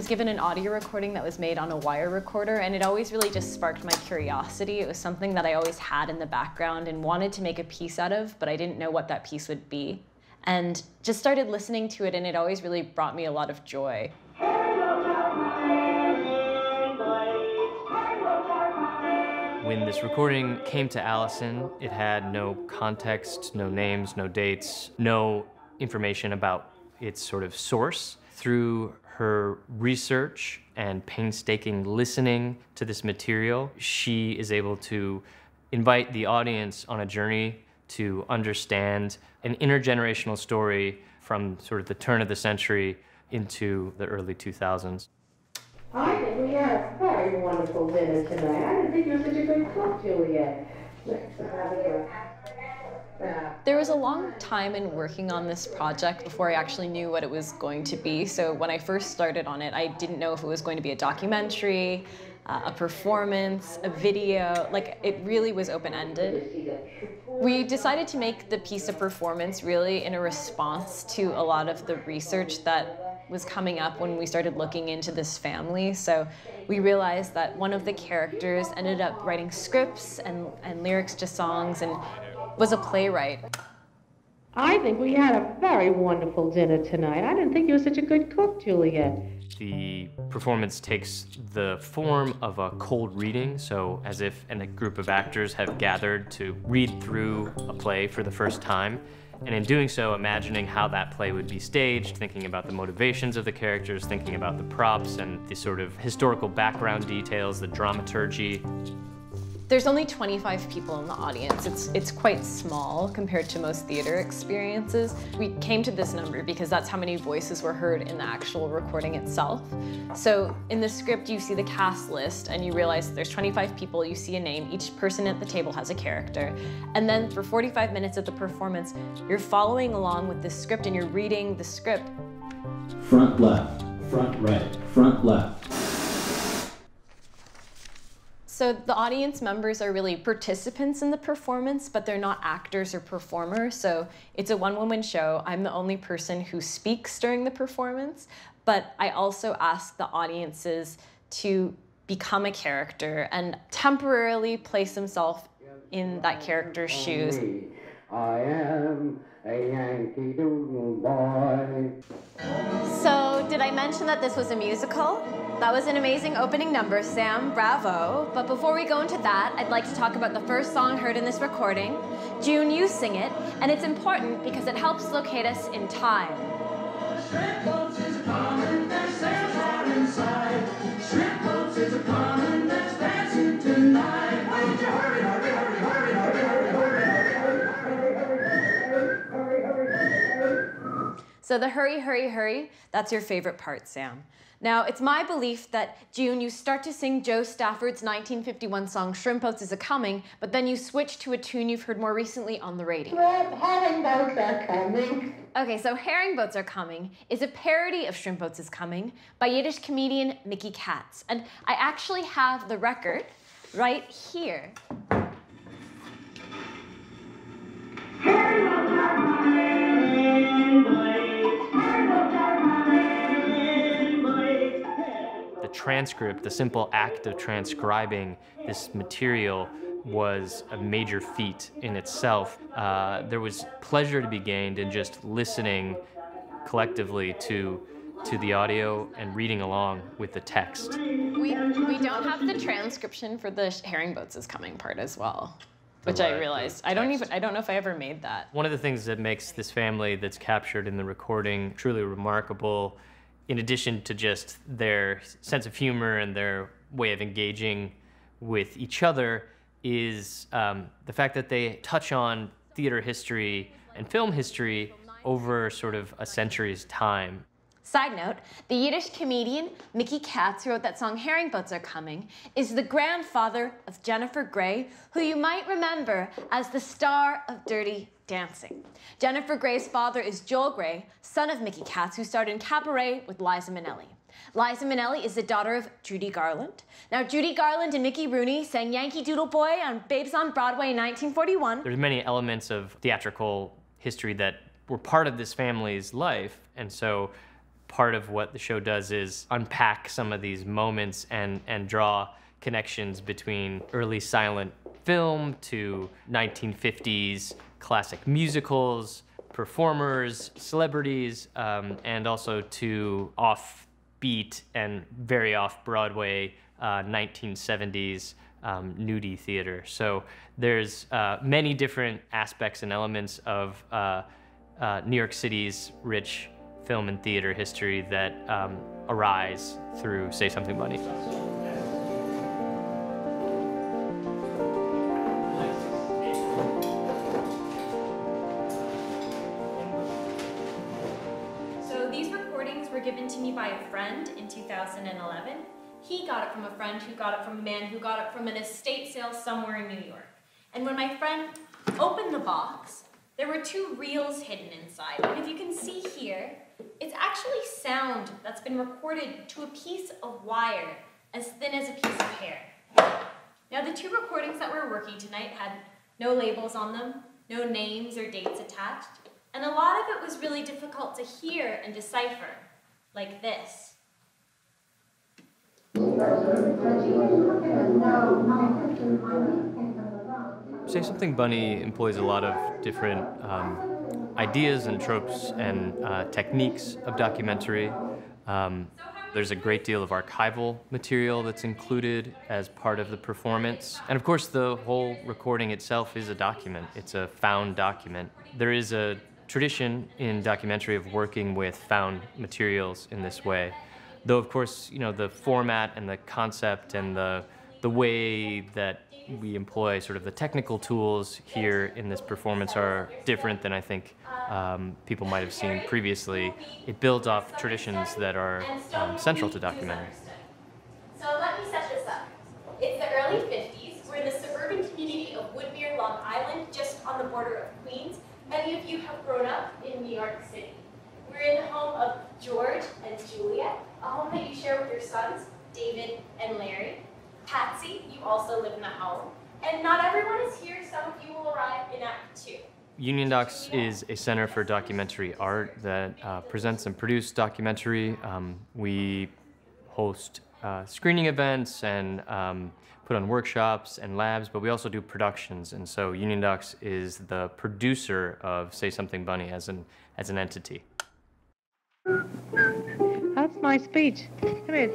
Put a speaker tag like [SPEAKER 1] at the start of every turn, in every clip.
[SPEAKER 1] Was given an audio recording that was made on a wire recorder, and it always really just sparked my curiosity. It was something that I always had in the background and wanted to make a piece out of, but I didn't know what that piece would be. And just started listening to it, and it always really brought me a lot of joy.
[SPEAKER 2] When this recording came to Alison, it had no context, no names, no dates, no information about its sort of source. Through her research and painstaking listening to this material, she is able to invite the audience on a journey to understand an intergenerational story from sort of the turn of the century into the early 2000s.
[SPEAKER 3] I think we had a very wonderful dinner tonight. I didn't think you were such a good cook, Juliet. Let's have a.
[SPEAKER 1] There was a long time in working on this project before I actually knew what it was going to be. So when I first started on it, I didn't know if it was going to be a documentary, uh, a performance, a video. Like it really was open-ended. We decided to make the piece a performance really in a response to a lot of the research that was coming up when we started looking into this family. So we realized that one of the characters ended up writing scripts and, and lyrics to songs and was a playwright.
[SPEAKER 3] I think we had a very wonderful dinner tonight. I didn't think you were such a good cook, Juliet.
[SPEAKER 2] The performance takes the form of a cold reading, so as if a group of actors have gathered to read through a play for the first time. And in doing so, imagining how that play would be staged, thinking about the motivations of the characters, thinking about the props and the sort of historical background details, the dramaturgy.
[SPEAKER 1] There's only 25 people in the audience. It's, it's quite small compared to most theater experiences. We came to this number because that's how many voices were heard in the actual recording itself. So in the script, you see the cast list and you realize there's 25 people, you see a name, each person at the table has a character. And then for 45 minutes of the performance, you're following along with the script and you're reading the script.
[SPEAKER 4] Front left, front right, front left.
[SPEAKER 1] So the audience members are really participants in the performance, but they're not actors or performers. So it's a one-woman show. I'm the only person who speaks during the performance, but I also ask the audiences to become a character and temporarily place themselves in that character's shoes.
[SPEAKER 3] I am a Yankee Doodle boy.
[SPEAKER 1] So, did I mention that this was a musical? That was an amazing opening number, Sam. Bravo. But before we go into that, I'd like to talk about the first song heard in this recording. June, you sing it, and it's important because it helps locate us in time. So the hurry, hurry, hurry, that's your favorite part, Sam. Now, it's my belief that, June, you start to sing Jo Stafford's 1951 song Shrimp Boats Is A-Coming, but then you switch to a tune you've heard more recently on the radio.
[SPEAKER 3] Herring boats are coming.
[SPEAKER 1] Okay, so Herring Boats Are Coming is a parody of Shrimp Boats Is Coming by Yiddish comedian Mickey Katz. And I actually have the record right here.
[SPEAKER 2] Transcript, the simple act of transcribing this material was a major feat in itself. Uh, there was pleasure to be gained in just listening collectively to to the audio and reading along with the text.
[SPEAKER 1] We, we don't have the transcription for the Herring Boats Is Coming part as well, which I realized. I don't even, I don't know if I ever made that.
[SPEAKER 2] One of the things that makes this family that's captured in the recording truly remarkable, in addition to just their sense of humor and their way of engaging with each other, is um, the fact that they touch on theater history and film history over sort of a century's time.
[SPEAKER 1] Side note, the Yiddish comedian Mickey Katz, who wrote that song Herring Boats Are Coming, is the grandfather of Jennifer Grey, who you might remember as the star of Dirty Dancing. Jennifer Grey's father is Joel Grey, son of Mickey Katz, who starred in Cabaret with Liza Minnelli. Liza Minnelli is the daughter of Judy Garland. Now, Judy Garland and Mickey Rooney sang Yankee Doodle Boy on Babes on Broadway in 1941.
[SPEAKER 2] There's many elements of theatrical history that were part of this family's life. And so part of what the show does is unpack some of these moments and, and draw connections between early silent film to 1950s classic musicals, performers, celebrities, um, and also to offbeat and very off Broadway uh, 1970s um, nudie theater. So there's uh, many different aspects and elements of uh, uh, New York City's rich film and theater history that um, arise through Say Something Bunny.
[SPEAKER 1] Friend in 2011. He got it from a friend who got it from a man who got it from an estate sale somewhere in New York. And when my friend opened the box, there were two reels hidden inside. And if you can see here, it's actually sound that's been recorded to a piece of wire as thin as a piece of hair. Now, the two recordings that we're working tonight had no labels on them, no names or dates attached, and a lot of it was really difficult to hear and decipher, like this.
[SPEAKER 2] Say Something Bunny employs a lot of different um, ideas and tropes and uh, techniques of documentary. Um, there's a great deal of archival material that's included as part of the performance. And of course, the whole recording itself is a document, it's a found document. There is a tradition in documentary of working with found materials in this way. Though, of course, you know, the format and the concept and the, the way that we employ sort of the technical tools here in this performance are different than I think um, people might have seen previously. It builds off traditions that are um, central to documentary.
[SPEAKER 1] So let me set this up. It's the early 50s. We're in the suburban community of Woodmere, Long Island, just on the border of Queens. Many of you have grown up in New York City. We're in the home of George and Juliet, home that you share with your sons, David and Larry. Patsy, you also live in the home. And not everyone is here. Some of you will arrive in Act Two.
[SPEAKER 2] Union Docs is a center for documentary art that uh, presents and produces documentary. Um, we host uh, screening events and um, put on workshops and labs, but we also do productions. And so Union Docs is the producer of Say Something Bunny as an, as an entity.
[SPEAKER 3] That's my speech. Come here.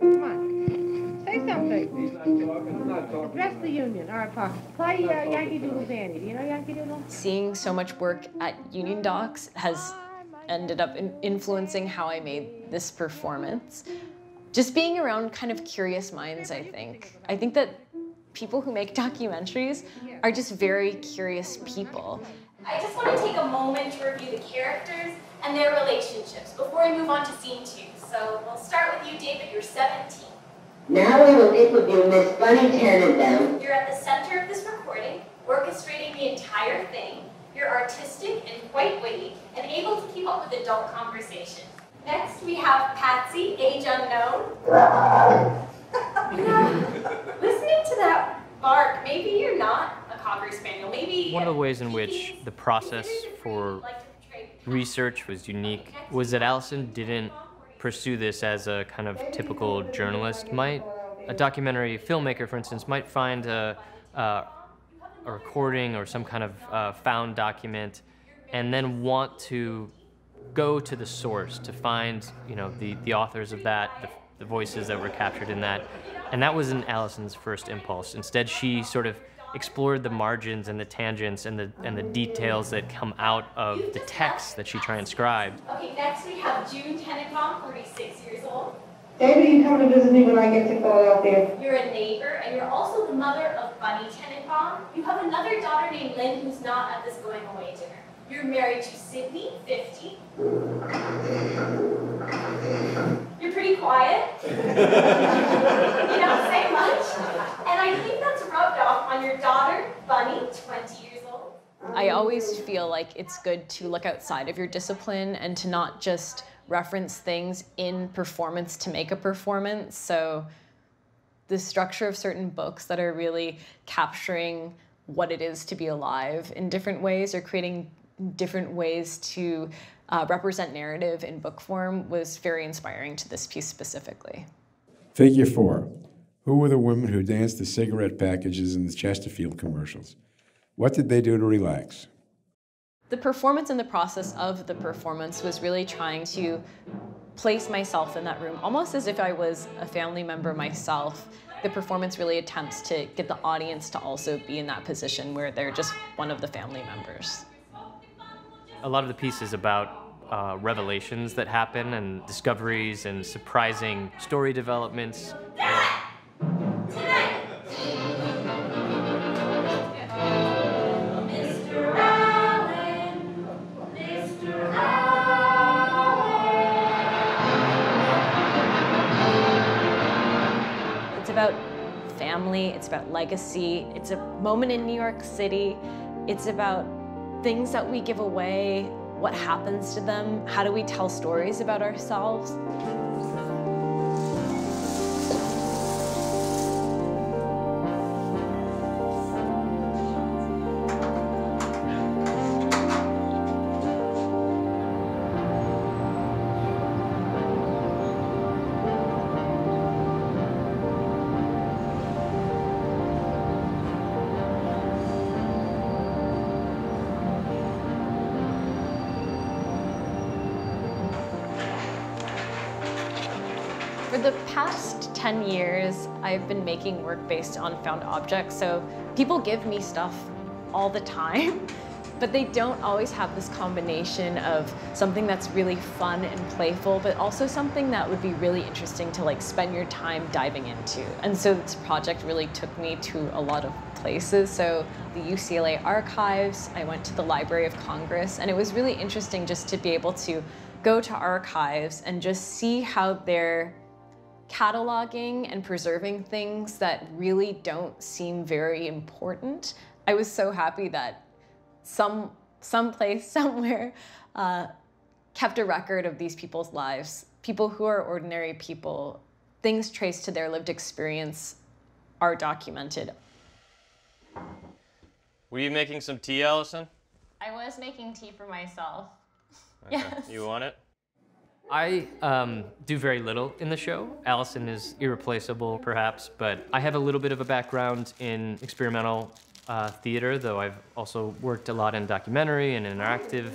[SPEAKER 3] Come on. Say something. Address the union. All right, Pop. Play uh, Yankee Doodle Dandy. Do you know Yankee Doodle?
[SPEAKER 5] Seeing so much work at Union Docs has ended up in influencing how I made this performance. Just being around kind of curious minds, I think. I think that people who make documentaries are just very curious people.
[SPEAKER 1] I just want to take a moment to review the characters and their relationships before we move on to scene two. So we'll start with you, David. You're 17.
[SPEAKER 6] Now we will interview Miss Bunny Tannenbaum.
[SPEAKER 1] You're at the center of this recording, orchestrating the entire thing. You're artistic and quite witty, and able to keep up with adult conversation. Next, we have Patsy, age unknown. you listening to that bark, maybe you're not a Cocker Spaniel. Maybe
[SPEAKER 2] One of the ways in which the process for
[SPEAKER 1] like to portray Patsy.
[SPEAKER 2] research was unique was that Alison didn't pursue this as a kind of typical journalist might. A documentary filmmaker, for instance, might find a, a, recording or some kind of uh, found document and then want to go to the source to find you know the, the authors of that the, the voices that were captured in that and that wasn't alison's first impulse instead she sort of explored the margins and the tangents and the and the details that come out of the text that she transcribed
[SPEAKER 1] Okay, next we have June Tenenbaum, 46 years old.
[SPEAKER 3] David, you come to visit me when I get to Philadelphia.
[SPEAKER 1] You're a neighbor, and you're also the mother of Bunny Tenenbaum. You have another daughter named Lynn who's not at this going away dinner. You're married to Sydney, 50. You're pretty quiet. you don't say much. And I think that's rubbed off on your daughter, Bunny, 20 years old.
[SPEAKER 5] I always feel like it's good to look outside of your discipline and to not just reference things in performance to make a performance. So, the structure of certain books that are really capturing what it is to be alive in different ways or creating
[SPEAKER 1] different ways to uh, represent narrative in book form was very inspiring to this piece specifically.
[SPEAKER 7] Figure four. Who were the women who danced the cigarette packages in the Chesterfield commercials? What did they do to relax?
[SPEAKER 1] The performance and the process of the performance was really trying to place myself in that room, almost as if I was a family member myself. The performance really attempts to get the audience to also be in that position where they're just one of the family members.
[SPEAKER 2] A lot of the piece is about uh, revelations that happen and discoveries and surprising story developments.
[SPEAKER 1] It's about legacy, it's a moment in New York City, it's about things that we give away, what happens to them, how do we tell stories about ourselves. Past 10 years, I've been making work based on found objects. So people give me stuff all the time, but they don't always have this combination of something that's really fun and playful, but also something that would be really interesting to like spend your time diving into. And so this project really took me to a lot of places. So the UCLA archives, I went to the Library of Congress, and it was really interesting just to be able to go to archives and just see how they're cataloging and preserving things that really don't seem very important. I was so happy that some someplace somewhere uh, kept a record of these people's lives. People who are ordinary people, things traced to their lived experience are documented.
[SPEAKER 8] Were you making some tea, Alison?
[SPEAKER 1] I was making tea for myself.
[SPEAKER 8] Okay. You want it?
[SPEAKER 2] I um, do very little in the show. Alison is irreplaceable, perhaps, but I have a little bit of a background in experimental uh, theater, though I've also worked a lot in documentary and interactive.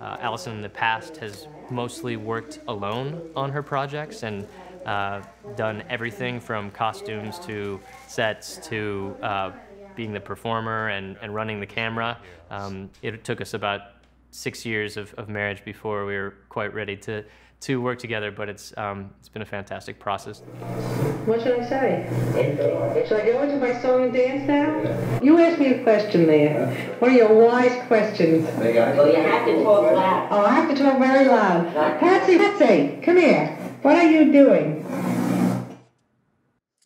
[SPEAKER 2] Uh, Alison in the past has mostly worked alone on her projects and uh, done everything from costumes to sets to uh, being the performer and, and running the camera. Um, it took us about six years of, of marriage before we were quite ready to to work together, but it's um, it's been a fantastic process.
[SPEAKER 3] What should I say? Should I go into my song and dance now? You asked me a question there. What are your wise questions?
[SPEAKER 9] Well, you have to talk loud.
[SPEAKER 3] Oh, I have to talk very loud. Patsy, Patsy, come here. What are you doing?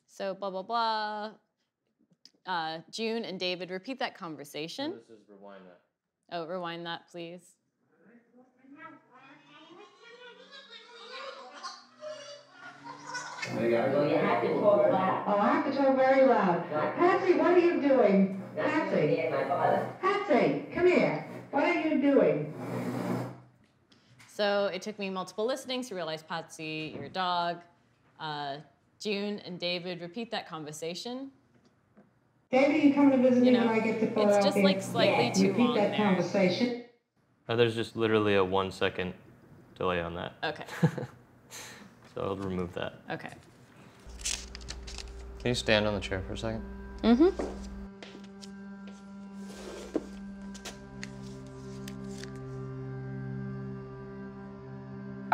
[SPEAKER 1] So blah blah blah. Uh, June and David repeat that conversation.
[SPEAKER 2] This is rewind that.
[SPEAKER 1] Oh, rewind that, please.
[SPEAKER 9] You have to talk loud.
[SPEAKER 3] Oh, I have to talk very loud. Patsy, what are you doing? Patsy,
[SPEAKER 9] Me and my father.
[SPEAKER 3] Patsy, come here. What are you doing?
[SPEAKER 1] So it took me multiple listenings to realize Patsy, your dog. Uh, June and David repeat that conversation.
[SPEAKER 3] David, you come to visit
[SPEAKER 1] You
[SPEAKER 3] me
[SPEAKER 1] know,
[SPEAKER 3] when I get to
[SPEAKER 1] it's
[SPEAKER 3] Philadelphia?
[SPEAKER 1] just like slightly too
[SPEAKER 3] Repeat
[SPEAKER 1] long
[SPEAKER 3] that
[SPEAKER 1] there.
[SPEAKER 3] conversation.
[SPEAKER 8] Oh, there's just literally a one second delay on that.
[SPEAKER 1] Okay.
[SPEAKER 8] So I'll remove that.
[SPEAKER 1] Okay.
[SPEAKER 8] Can you stand on the chair for a second?
[SPEAKER 1] Mm-hmm.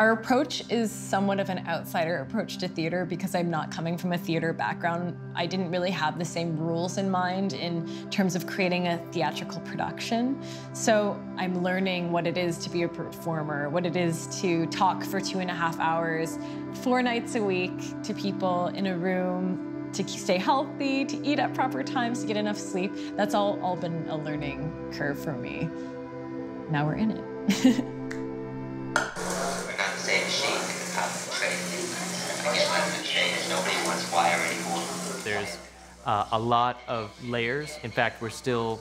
[SPEAKER 1] Our approach is somewhat of an outsider approach to theater because I'm not coming from a theater background. I didn't really have the same rules in mind in terms of creating a theatrical production. So I'm learning what it is to be a performer, what it is to talk for two and a half hours, four nights a week to people in a room to stay healthy, to eat at proper times, to get enough sleep. That's all, all been a learning curve for me. Now we're in it.
[SPEAKER 2] There's uh, a lot of layers. In fact, we're still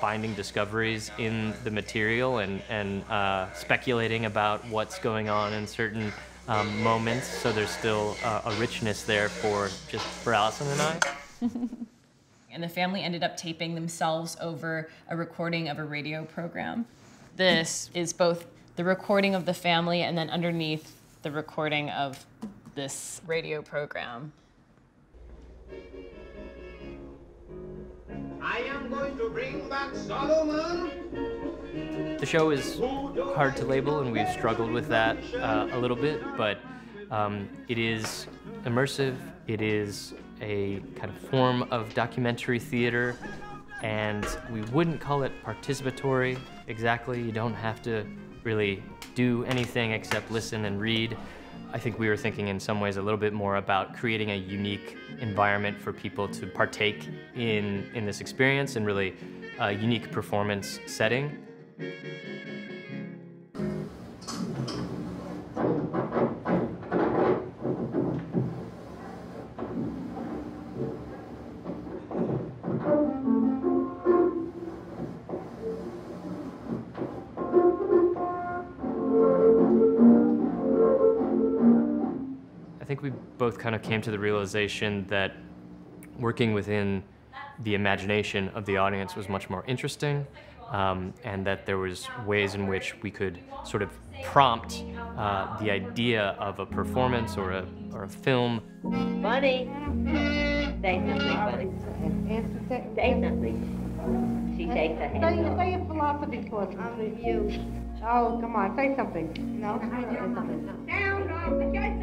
[SPEAKER 2] finding discoveries in the material and, and uh, speculating about what's going on in certain um, moments. So there's still uh, a richness there for just for Alison and I.
[SPEAKER 1] and the family ended up taping themselves over a recording of a radio program. This is both the recording of the family and then underneath the recording of this radio program.
[SPEAKER 10] I am going to bring back Solomon.
[SPEAKER 2] The show is hard to label, and we've struggled with that uh, a little bit, but um, it is immersive. It is a kind of form of documentary theater, and we wouldn't call it participatory exactly. You don't have to really do anything except listen and read. I think we were thinking in some ways a little bit more about creating a unique environment for people to partake in, in this experience and really a unique performance setting. Both kind of came to the realization that working within the imagination of the audience was much more interesting, um, and that there was ways in which we could sort of prompt uh, the idea of a performance or a, or a film.
[SPEAKER 9] Bunny. Say something, buddy. Say something. She shakes her head.
[SPEAKER 3] Say, say a philosophy course. I'm with you. Oh, come on, say something. No, say something.
[SPEAKER 9] Down, dog.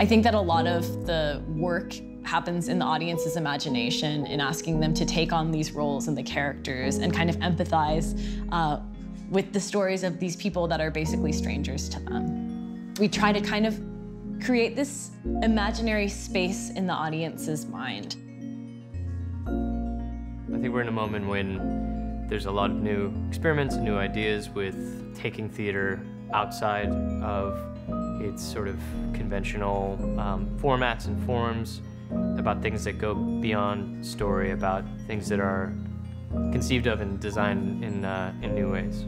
[SPEAKER 1] I think that a lot of the work happens in the audience's imagination in asking them to take on these roles and the characters and kind of empathize uh, with the stories of these people that are basically strangers to them. We try to kind of create this imaginary space in the audience's mind.
[SPEAKER 2] I think we're in a moment when there's a lot of new experiments and new ideas with taking theater outside of its sort of conventional um, formats and forms, about things that go beyond story, about things that are conceived of and designed in, uh, in new ways.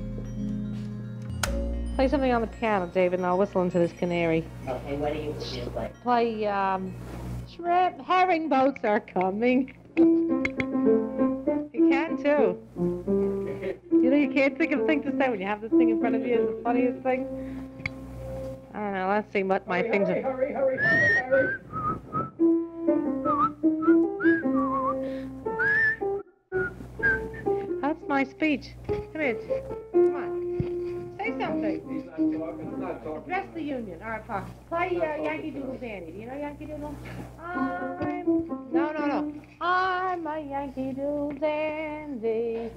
[SPEAKER 3] Play something on the piano, David, and I'll whistle into this canary.
[SPEAKER 9] Okay, what do you want me to play?
[SPEAKER 3] Play, um, shrimp, herring boats are coming. you can too. You know, you can't think of things to say when you have this thing in front of you. It's the funniest thing. I don't know. Let's see what my things are.
[SPEAKER 10] Hurry, hurry, hurry, hurry.
[SPEAKER 3] That's my speech. Come here. Come on. Say something.
[SPEAKER 10] He's not talking, I'm not talking.
[SPEAKER 3] Address the union. All right, Pa. Play uh, Yankee Doodle Dandy. Do you know Yankee Doodle? I'm... No, no, no. I'm a Yankee Doodle Dandy.